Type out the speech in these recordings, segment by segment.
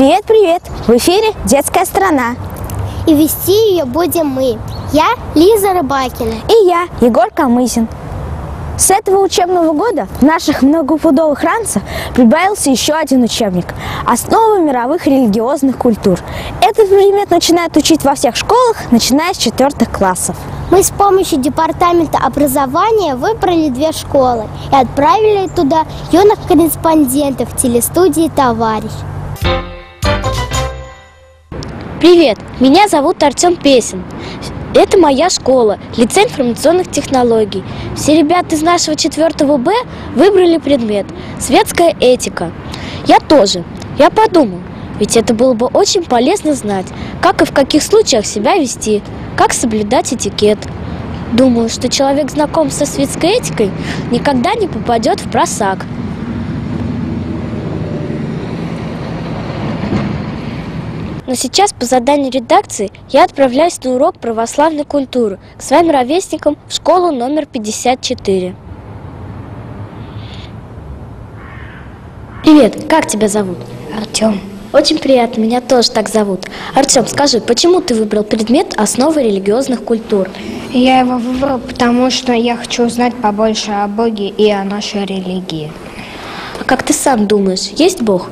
Привет-привет! В эфире «Детская страна». И вести ее будем мы. Я Лиза Рыбакина. И я, Егор Камысин. С этого учебного года в наших многопудовых ранцах прибавился еще один учебник «Основы мировых религиозных культур». Этот предмет начинают учить во всех школах, начиная с четвертых классов. Мы с помощью департамента образования выбрали две школы и отправили туда юных корреспондентов телестудии «Товарищ». Привет, меня зовут Артем Песен. Это моя школа, лицей информационных технологий. Все ребята из нашего 4 Б выбрали предмет «Светская этика». Я тоже. Я подумал, ведь это было бы очень полезно знать, как и в каких случаях себя вести, как соблюдать этикет. Думаю, что человек, знаком со светской этикой, никогда не попадет в просак – Но сейчас по заданию редакции я отправляюсь на урок православной культуры к своим ровесникам в школу номер 54. Привет, как тебя зовут? Артем. Очень приятно, меня тоже так зовут. Артем, скажи, почему ты выбрал предмет «Основы религиозных культур»? Я его выбрал, потому что я хочу узнать побольше о Боге и о нашей религии. А как ты сам думаешь, есть Бог?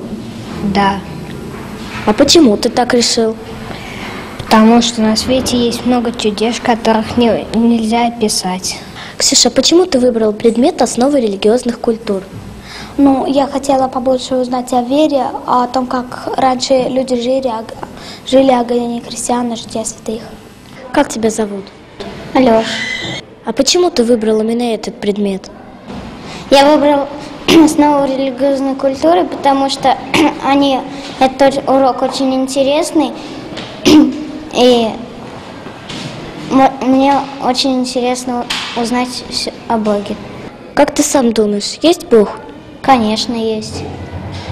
Да. А почему ты так решил? Потому что на свете есть много чудес, которых не, нельзя описать. Ксюша, почему ты выбрал предмет основы религиозных культур? Ну, я хотела побольше узнать о вере, о том, как раньше люди жили, о, жили о гонении крестьян, о жития святых. Как тебя зовут? Алёш. А почему ты выбрал именно этот предмет? Я выбрал основу религиозной культуры, потому что они, этот урок очень интересный, и мне очень интересно узнать о Боге. Как ты сам думаешь, есть Бог? Конечно, есть.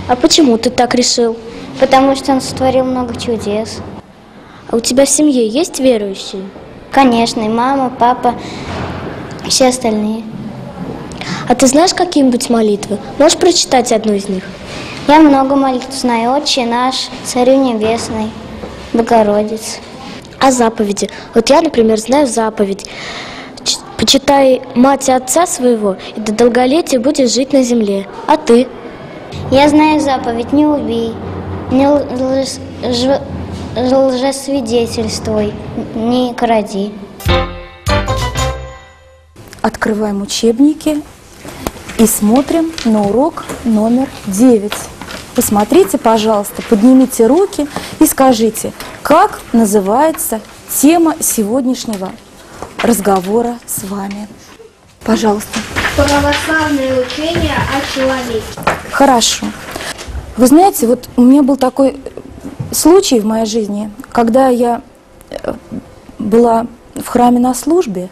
А почему ты так решил? Потому что Он сотворил много чудес. А у тебя в семье есть верующие? Конечно, и мама, папа, все остальные. А ты знаешь какие-нибудь молитвы? Можешь прочитать одну из них? Я много молитв знаю. Отче наш, Царю Небесный, Богородиц. А заповеди? Вот я, например, знаю заповедь. Почитай мать и отца своего, и до долголетия будешь жить на земле. А ты? Я знаю заповедь «Не убей», «Не лжес... Ж... лжесвидетельствуй», «Не кради». Открываем учебники и смотрим на урок номер 9. Посмотрите, пожалуйста, поднимите руки и скажите, как называется тема сегодняшнего разговора с вами. Пожалуйста. Православное учение о человеке. Хорошо. Вы знаете, вот у меня был такой случай в моей жизни, когда я э, была в храме на службе,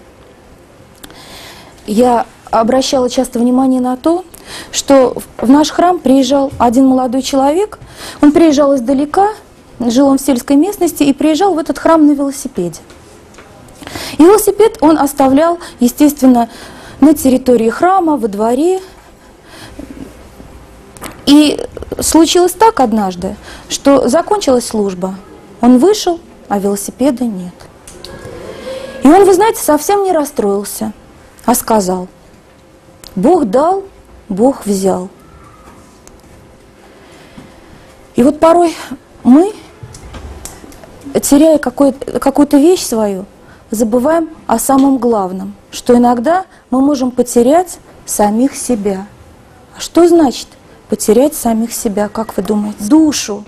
я обращала часто внимание на то, что в наш храм приезжал один молодой человек, он приезжал издалека, жил он в сельской местности и приезжал в этот храм на велосипеде. И велосипед он оставлял, естественно, на территории храма, во дворе. И случилось так однажды, что закончилась служба. Он вышел, а велосипеда нет. И он, вы знаете, совсем не расстроился, а сказал – Бог дал, Бог взял. И вот порой мы, теряя какую-то вещь свою, забываем о самом главном, что иногда мы можем потерять самих себя. А что значит потерять самих себя, как вы думаете? Душу.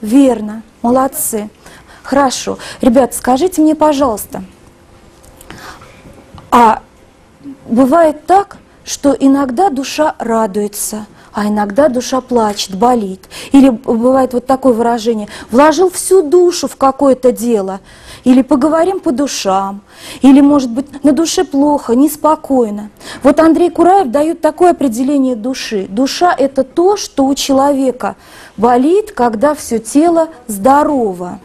Верно. Молодцы. Хорошо. Ребята, скажите мне, пожалуйста, а бывает так, что иногда душа радуется, а иногда душа плачет, болит. Или бывает вот такое выражение, вложил всю душу в какое-то дело, или поговорим по душам, или, может быть, на душе плохо, неспокойно. Вот Андрей Кураев дает такое определение души. Душа – это то, что у человека болит, когда все тело здорово.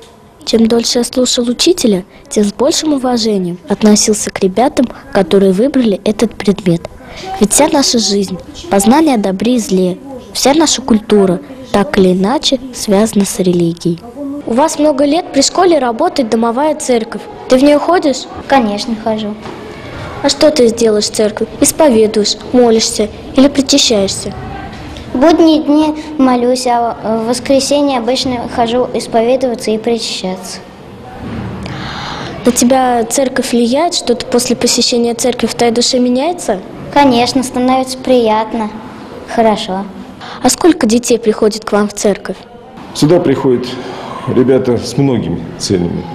Чем дольше я слушал учителя, тем с большим уважением относился к ребятам, которые выбрали этот предмет – ведь вся наша жизнь, познание о добре и зле, вся наша культура так или иначе связано с религией. У вас много лет при школе работает домовая церковь. Ты в нее ходишь? Конечно, хожу. А что ты сделаешь в церкви? Исповедуешь, молишься или причащаешься? В будние дни молюсь, а в воскресенье обычно хожу исповедоваться и причащаться. На тебя церковь влияет? Что-то после посещения церкви в твоей душе меняется? Конечно, становится приятно, хорошо. А сколько детей приходит к вам в церковь? Сюда приходят ребята с многими целями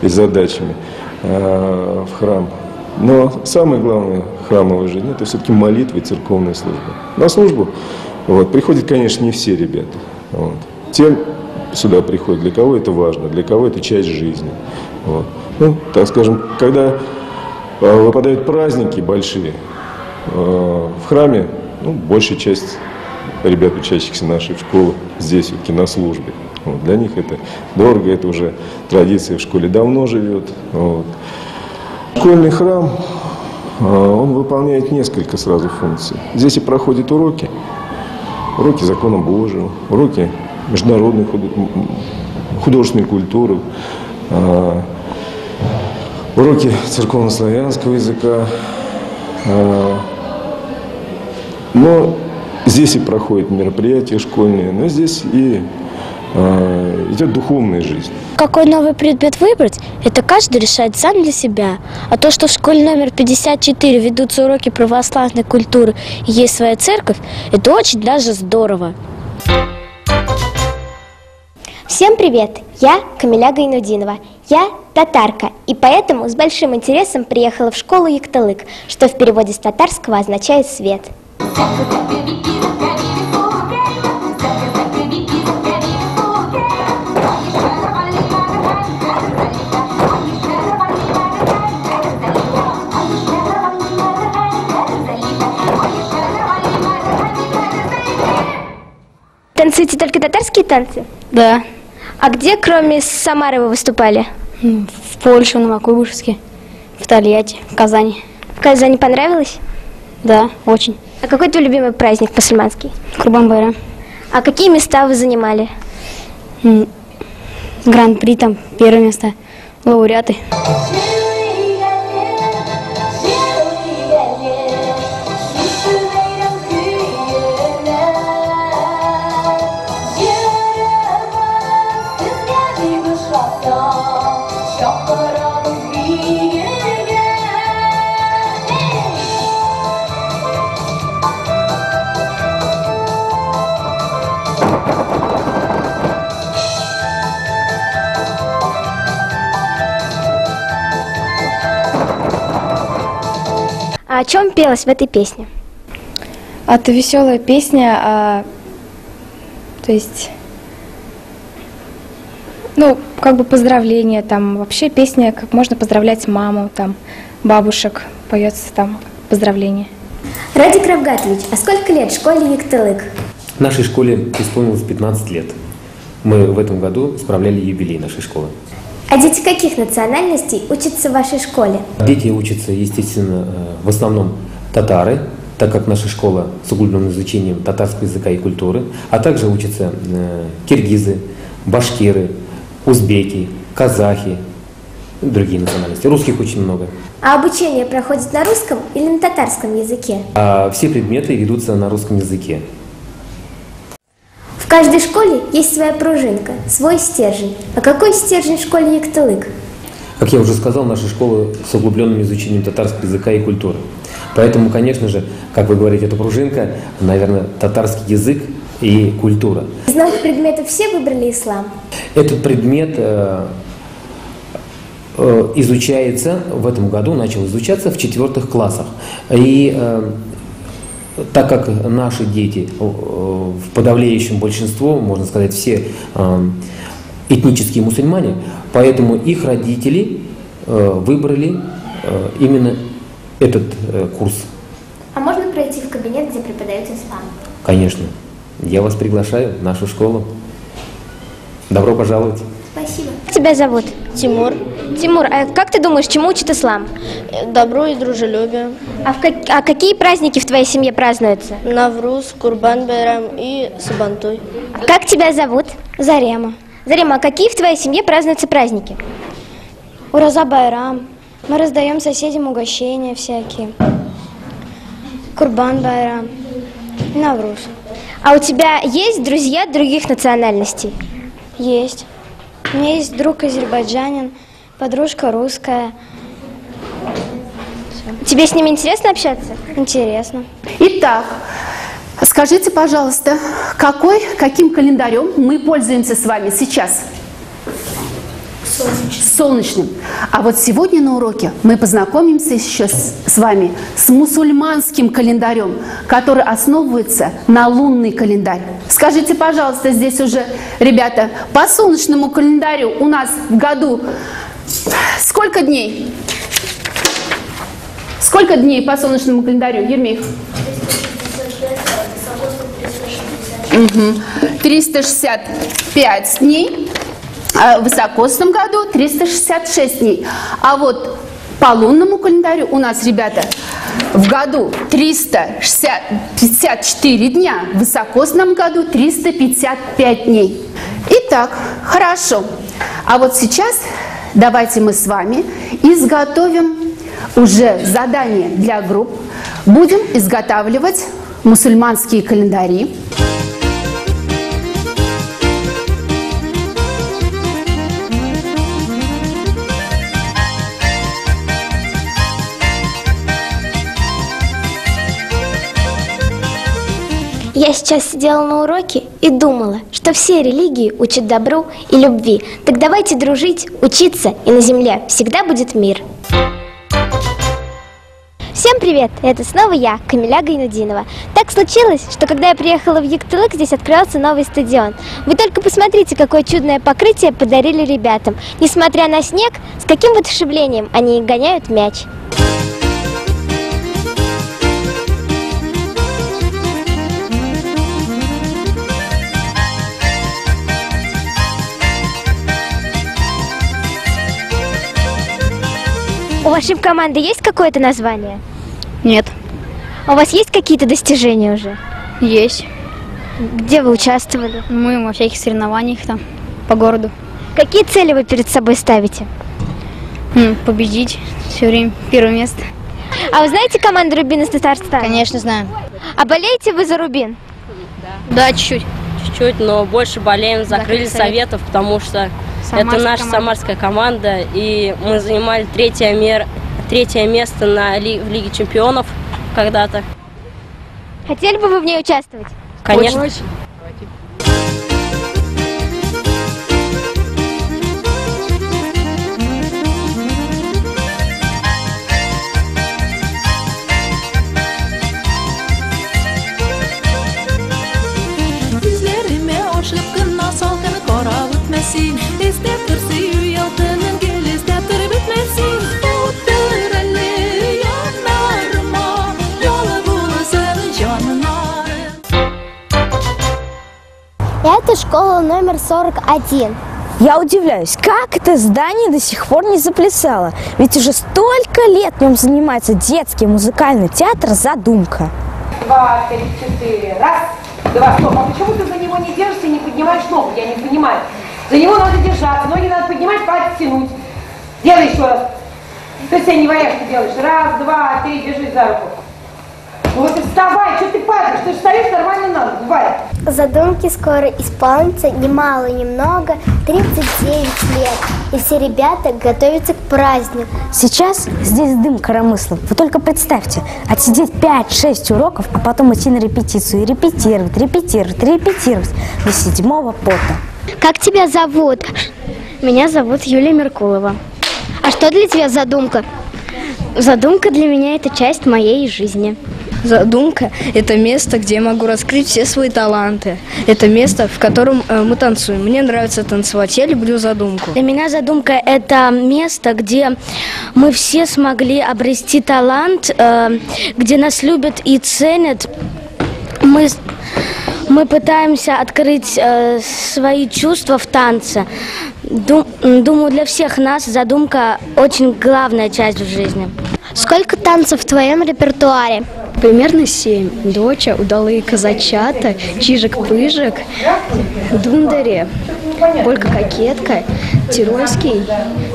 и задачами э, в храм. Но самое главное храмовой жизни – это все-таки молитва и церковная служба. На службу вот, приходят, конечно, не все ребята. Вот. Те сюда приходят, для кого это важно, для кого это часть жизни. Вот. Ну, так скажем, когда э, выпадают праздники большие, в храме ну, большая часть ребят, учащихся нашей школы, здесь все-таки на службе. Вот. Для них это дорого, это уже традиция в школе давно живет. Вот. Школьный храм, э, он выполняет несколько сразу функций. Здесь и проходят уроки, уроки закона Божьего, уроки международной худ- художественной культуры, э, уроки церковно-славянского языка. Но здесь и проходят мероприятия школьные, но здесь и э, идет духовная жизнь. Какой новый предмет выбрать, это каждый решает сам для себя. А то, что в школе номер 54 ведутся уроки православной культуры и есть своя церковь, это очень даже здорово. Всем привет! Я Камиля Гайнудинова. Я татарка, и поэтому с большим интересом приехала в школу Якталык, что в переводе с татарского означает «свет». Танцуете только татарские танцы? Да. А где, кроме Самары, вы выступали? В Польше, на Макуйбышевске, в Тольятти, в Казани. В Казани понравилось? Да, очень. А какой твой любимый праздник мусульманский? Курбан Байрам. А какие места вы занимали? Гран-при там, первое место. Лауреаты. О чем пелось в этой песне? А Это веселая песня, а, то есть, ну, как бы поздравления, там вообще песня, как можно поздравлять маму, там, бабушек, поется там поздравление. Радик Равгатович, а сколько лет школе Яктылык? Нашей школе исполнилось 15 лет. Мы в этом году справляли юбилей нашей школы. А дети каких национальностей учатся в вашей школе? Дети учатся, естественно, э, в основном татары, так как наша школа с углубленным изучением татарского языка и культуры, а также учатся э, киргизы, башкиры, узбеки, казахи, другие национальности. Русских очень много. А обучение проходит на русском или на татарском языке? А все предметы ведутся на русском языке. В каждой школе есть своя пружинка, свой стержень. А какой стержень в школе Яктылык? Как я уже сказал, наша школа с углубленным изучением татарского языка и культуры. Поэтому, конечно же, как вы говорите, это пружинка, наверное, татарский язык и культура. Из новых предметов все выбрали ислам? Этот предмет э, э, изучается в этом году, начал изучаться в четвертых классах. И э, так как наши дети э, в подавляющем большинство, можно сказать, все э, этнические мусульмане, поэтому их родители э, выбрали э, именно этот курс. А можно пройти в кабинет, где преподают ислам? Конечно. Я вас приглашаю в нашу школу. Добро пожаловать. Спасибо. Тебя зовут? Тимур, Тимур, а как ты думаешь, чему учит ислам? Добру и дружелюбию. А, в как- а какие праздники в твоей семье празднуются? Навруз, Курбан Байрам и Сабантуй. Как тебя зовут? Зарема. Зарема, а какие в твоей семье празднуются праздники? Ураза Байрам. Мы раздаем соседям угощения всякие. Курбан Байрам. И Навруз. А у тебя есть друзья других национальностей? Есть. У меня есть друг азербайджанин, подружка русская. Тебе с ними интересно общаться? Интересно. Итак, скажите, пожалуйста, какой, каким календарем мы пользуемся с вами сейчас? Солнечным. А вот сегодня на уроке мы познакомимся еще с, с вами с мусульманским календарем, который основывается на лунный календарь. Скажите, пожалуйста, здесь уже, ребята, по солнечному календарю у нас в году сколько дней? Сколько дней по солнечному календарю, Ермеев? Мгм. 365 дней. А в высокосном году 366 дней. А вот по лунному календарю у нас, ребята, в году 354 дня, в высокосном году 355 дней. Итак, хорошо. А вот сейчас давайте мы с вами изготовим уже задание для групп. Будем изготавливать мусульманские календари. Я сейчас сидела на уроке и думала, что все религии учат добру и любви. Так давайте дружить, учиться, и на земле всегда будет мир. Всем привет! Это снова я, Камиля Гайнудинова. Так случилось, что когда я приехала в Юктылык, здесь открылся новый стадион. Вы только посмотрите, какое чудное покрытие подарили ребятам. Несмотря на снег, с каким воодушевлением они гоняют мяч. У вашей команды есть какое-то название? Нет. А у вас есть какие-то достижения уже? Есть. Где вы участвовали? Мы во всяких соревнованиях там по городу. Какие цели вы перед собой ставите? Победить все время первое место. А вы знаете команду Рубин из Татарстана? Конечно, знаю. А болеете вы за Рубин? Да, чуть-чуть. Чуть-чуть, но больше болеем за Крылья Советов, потому что Самарская это наша команда. самарская команда, и мы занимали третье, мер... третье место на ли... в Лиге чемпионов когда-то. Хотели бы вы в ней участвовать? Конечно. Üzlerime 41. Я удивляюсь, как это здание до сих пор не заплясало. Ведь уже столько лет в нем занимается детский музыкальный театр «Задумка». Два, три, четыре. Раз, два, стоп. А почему ты за него не держишься и не поднимаешь ногу? Я не понимаю. За него надо держаться, ноги надо поднимать, пальцы тянуть. Делай еще раз. Ты себя не боишься делаешь. Раз, два, три, держись за руку. Вот и вставай, что ты падаешь? Ты же стоишь нормально на ногу. Давай. Задумки скоро исполнится немало, немного, 39 лет. И все ребята готовятся к празднику. Сейчас здесь дым коромыслов. Вы только представьте, отсидеть 5-6 уроков, а потом идти на репетицию и репетировать, репетировать, репетировать до седьмого пота. Как тебя зовут? Меня зовут Юлия Меркулова. А что для тебя задумка? Задумка для меня – это часть моей жизни. Задумка – это место, где я могу раскрыть все свои таланты. Это место, в котором э, мы танцуем. Мне нравится танцевать, я люблю задумку. Для меня задумка – это место, где мы все смогли обрести талант, э, где нас любят и ценят. Мы, Мы пытаемся открыть э, свои чувства в танце. Ду- м, думаю, для всех нас задумка очень главная часть в жизни. Сколько танцев в твоем репертуаре? Примерно семь. Доча, удалые казачата, чижик-пыжик, дундари, полька-кокетка, тирольский,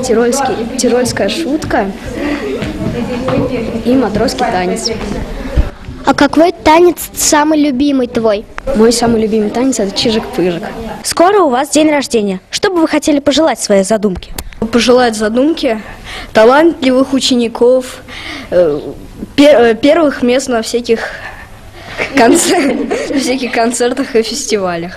тирольский, тирольская шутка и матросский танец. А какой танец самый любимый твой? Мой самый любимый танец – это чижик-пыжик. Скоро у вас день рождения. Что бы вы хотели пожелать своей задумке? Пожелать задумки талантливых учеников, э, э, первых мест на всяких концертах и фестивалях.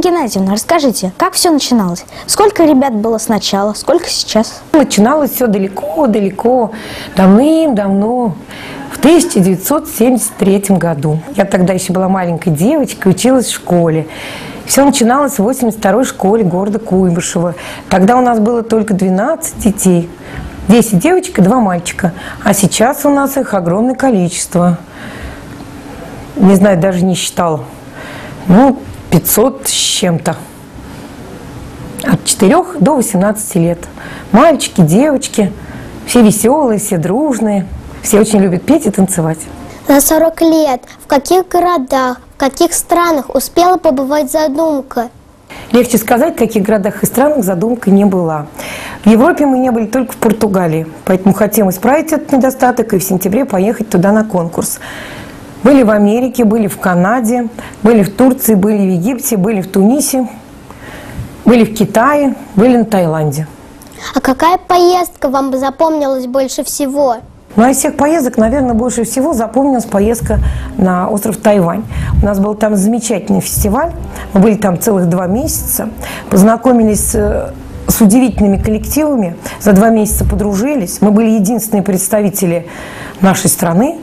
Елена Геннадьевна, расскажите, как все начиналось? Сколько ребят было сначала, сколько сейчас? Начиналось все далеко-далеко, давным-давно, в 1973 году. Я тогда еще была маленькой девочкой, училась в школе. Все начиналось в 82-й школе города Куйбышева. Тогда у нас было только 12 детей. 10 девочек и 2 мальчика. А сейчас у нас их огромное количество. Не знаю, даже не считала. Ну, 500 с чем-то. От 4 до 18 лет. Мальчики, девочки. Все веселые, все дружные. Все очень любят петь и танцевать. За 40 лет в каких городах, в каких странах успела побывать задумка? Легче сказать, в каких городах и странах задумка не была. В Европе мы не были только в Португалии, поэтому хотим исправить этот недостаток и в сентябре поехать туда на конкурс. Были в Америке, были в Канаде, были в Турции, были в Египте, были в Тунисе, были в Китае, были на Таиланде. А какая поездка вам запомнилась больше всего? Ну, а из всех поездок, наверное, больше всего запомнилась поездка на остров Тайвань. У нас был там замечательный фестиваль. Мы были там целых два месяца. Познакомились э, с удивительными коллективами. За два месяца подружились. Мы были единственные представители нашей страны.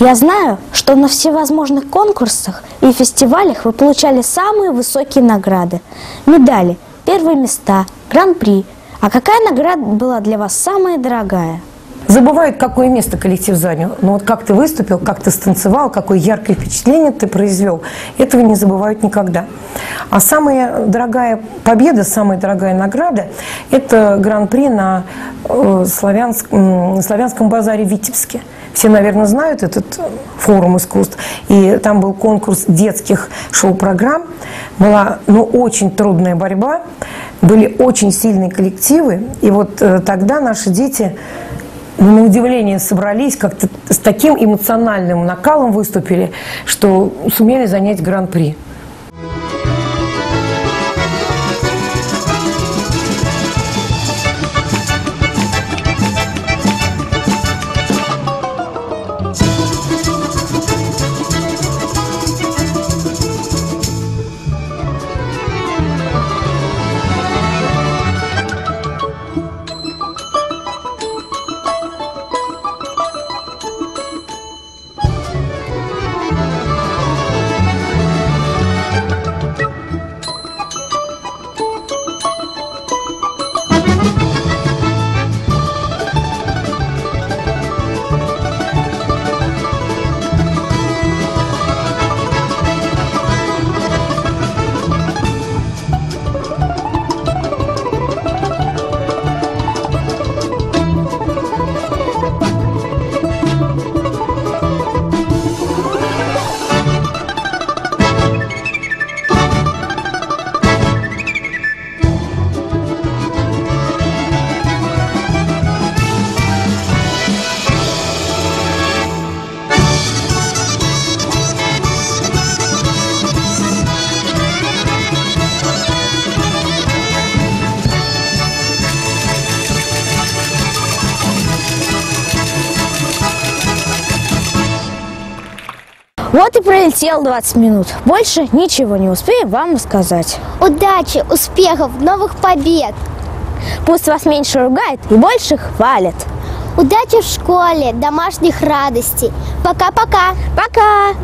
Я знаю, что на всевозможных конкурсах и фестивалях вы получали самые высокие награды. Медали, первые места, гран-при. А какая награда была для вас самая дорогая? Забывают, какое место коллектив занял. Но вот как ты выступил, как ты станцевал, какое яркое впечатление ты произвел, этого не забывают никогда. А самая дорогая победа, самая дорогая награда – это гран-при на э, славянск- славянском базаре в Витебске. Все, наверное, знают этот форум искусств. И там был конкурс детских шоу-программ. Была ну, очень трудная борьба. Были очень сильные коллективы. И вот э, тогда наши дети ну, на удивление собрались, как-то с таким эмоциональным накалом выступили, что сумели занять гран-при. Вот и пролетел 20 минут. Больше ничего не успею вам сказать. Удачи, успехов, новых побед! Пусть вас меньше ругает и больше хвалит. Удачи в школе, домашних радостей. Пока-пока! Пока!